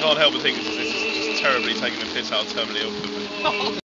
can't help but think this is just terribly taking the piss out of terminally ill people.